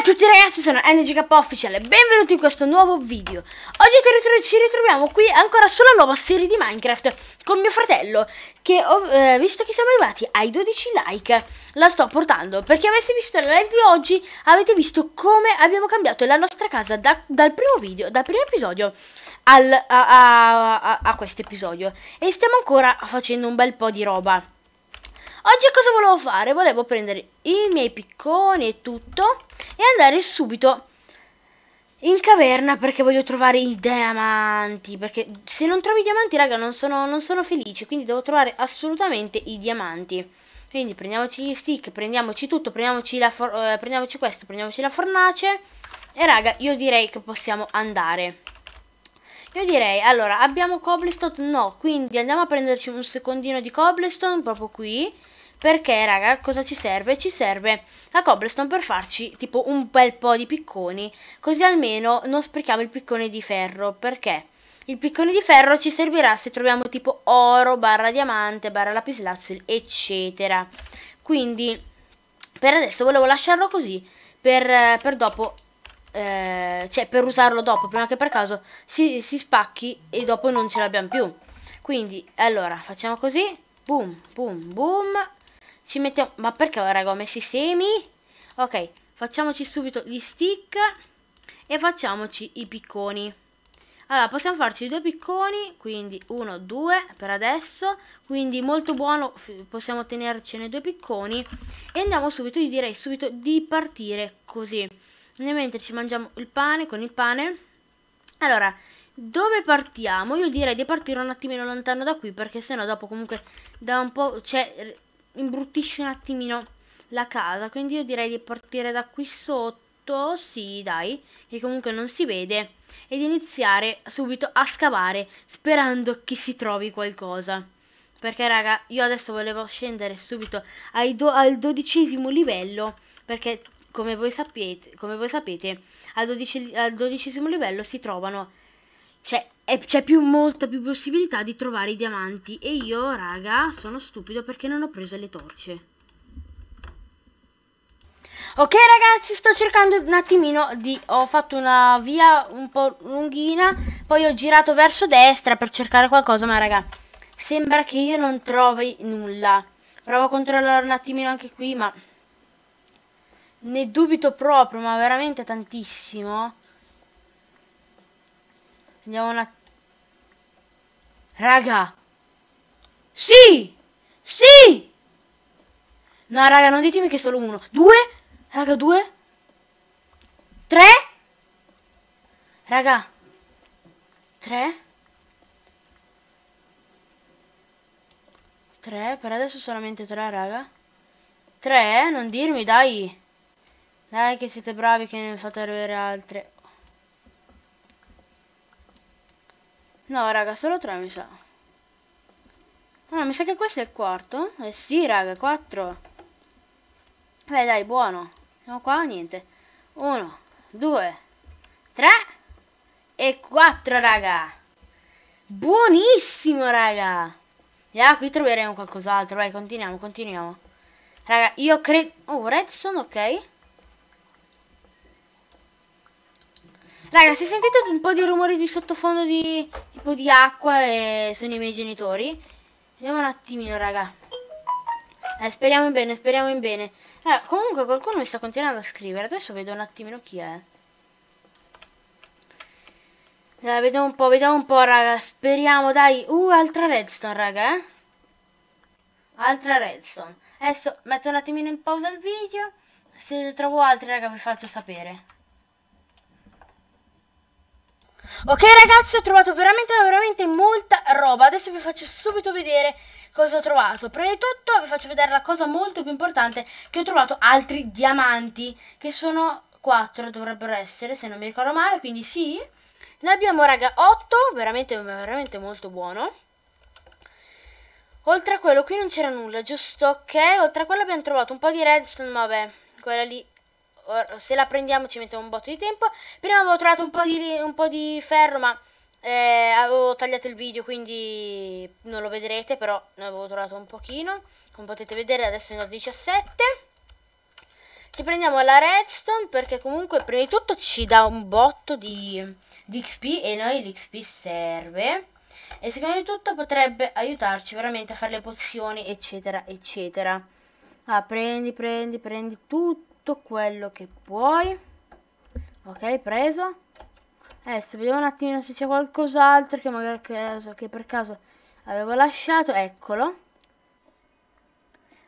a tutti ragazzi, sono NGK Official e benvenuti in questo nuovo video. Oggi ci ritroviamo qui ancora sulla nuova serie di Minecraft con mio fratello che, eh, visto che siamo arrivati ai 12 like, la sto portando. Perché avete visto la live di oggi, avete visto come abbiamo cambiato la nostra casa da, dal primo video, dal primo episodio al, a, a, a, a questo episodio. E stiamo ancora facendo un bel po' di roba. Oggi cosa volevo fare? Volevo prendere i miei picconi e tutto e andare subito in caverna perché voglio trovare i diamanti. Perché se non trovo i diamanti, raga, non sono, non sono felice. Quindi devo trovare assolutamente i diamanti. Quindi prendiamoci gli stick, prendiamoci tutto, prendiamoci, la eh, prendiamoci questo, prendiamoci la fornace. E raga, io direi che possiamo andare. Io direi, allora, abbiamo cobblestone? No, quindi andiamo a prenderci un secondino di cobblestone proprio qui. Perché, raga, cosa ci serve? Ci serve la cobblestone per farci tipo un bel po' di picconi, così almeno non sprechiamo il piccone di ferro. Perché? Il piccone di ferro ci servirà se troviamo tipo oro, barra diamante, barra lapislazuli, eccetera. Quindi, per adesso volevo lasciarlo così, per, per dopo eh, cioè per usarlo dopo, prima che per caso si, si spacchi e dopo non ce l'abbiamo più. Quindi, allora, facciamo così, boom, boom, boom, ci mettiamo... Ma perché raga ho messo i semi? Ok, facciamoci subito gli stick e facciamoci i picconi. Allora, possiamo farci due picconi, quindi uno, due per adesso, quindi molto buono, possiamo tenercene due picconi e andiamo subito, io direi subito di partire così. Mentre ci mangiamo il pane, con il pane. Allora, dove partiamo? Io direi di partire un attimino lontano da qui, perché sennò dopo comunque da un po', cioè, imbruttisce un attimino la casa. Quindi io direi di partire da qui sotto, sì dai, che comunque non si vede, ed iniziare subito a scavare, sperando che si trovi qualcosa. Perché raga, io adesso volevo scendere subito do al dodicesimo livello, perché come voi sapete, come voi sapete al, dodici al dodicesimo livello si trovano cioè c'è più, molta più possibilità di trovare i diamanti. E io raga sono stupido perché non ho preso le torce. Ok ragazzi sto cercando un attimino di ho fatto una via un po' lunghina poi ho girato verso destra per cercare qualcosa ma raga sembra che io non trovi nulla. Provo a controllare un attimino anche qui ma ne dubito proprio ma veramente tantissimo Andiamo un attimo. Raga. Sì! Sì! No, raga, non ditemi che è solo uno. Due? Raga, due? Tre? Raga. Tre? Tre? Per adesso solamente tre, raga. Tre? Non dirmi, dai. Dai che siete bravi che ne fate arrivare altre. No, raga, solo tre mi sa. Ah, mi sa che questo è il quarto. Eh sì, raga, quattro. Beh, dai, buono. Siamo qua, niente. Uno, due, tre e quattro, raga. Buonissimo, raga. E ah, qui troveremo qualcos'altro. Vai, continuiamo, continuiamo. Raga, io credo... Oh, redstone, ok. Raga, se sentite un po' di rumori di sottofondo di tipo di acqua e sono i miei genitori, vediamo un attimino, raga. Eh, speriamo in bene, speriamo in bene. Raga, comunque qualcuno mi sta continuando a scrivere, adesso vedo un attimino chi è. Dai, vediamo un po', vediamo un po', raga. Speriamo, dai. Uh, altra redstone, raga, eh. Altra redstone. Adesso metto un attimino in pausa il video. Se trovo altri, raga, vi faccio sapere. Ok ragazzi ho trovato veramente veramente molta roba. Adesso vi faccio subito vedere cosa ho trovato. Prima di tutto vi faccio vedere la cosa molto più importante Che ho trovato altri diamanti Che sono 4 dovrebbero essere se non mi ricordo male. Quindi sì Ne abbiamo raga 8 Veramente veramente molto buono. Oltre a quello qui non c'era nulla giusto? Ok Oltre a quello abbiamo trovato un po' di redstone vabbè Quella lì se la prendiamo ci mette un botto di tempo. Prima avevo trovato un po' di, un po di ferro, ma eh, avevo tagliato il video, quindi non lo vedrete, però ne avevo trovato un pochino. Come potete vedere adesso ne ho 17. Ci prendiamo la redstone perché comunque prima di tutto ci dà un botto di, di XP e noi l'XP serve. E secondo tutto potrebbe aiutarci veramente a fare le pozioni eccetera eccetera. Ah, prendi, prendi, prendi tutto quello che puoi. Ok, preso. Adesso vediamo un attimo se c'è qualcos'altro che magari che per caso avevo lasciato. Eccolo.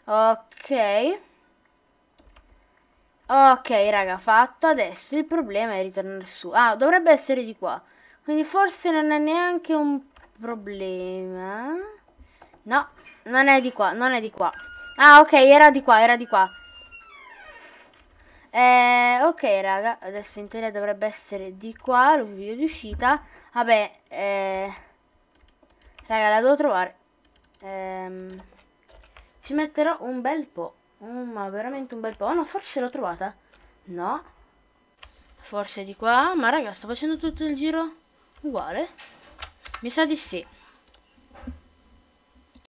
Ok. Ok, raga, fatto. Adesso il problema è ritornare su. Ah, dovrebbe essere di qua. Quindi forse non è neanche un problema. No, non è di qua, non è di qua. Ah, ok, era di qua, era di qua. Eh, ok, raga, adesso in teoria dovrebbe essere di qua, lo video di uscita. Vabbè, eh... Raga, la devo trovare. Ehm... Ci metterò un bel po'. Oh, ma veramente un bel po'. Oh, no, forse l'ho trovata. No. Forse di qua. Ma raga, sto facendo tutto il giro uguale. Mi sa di sì.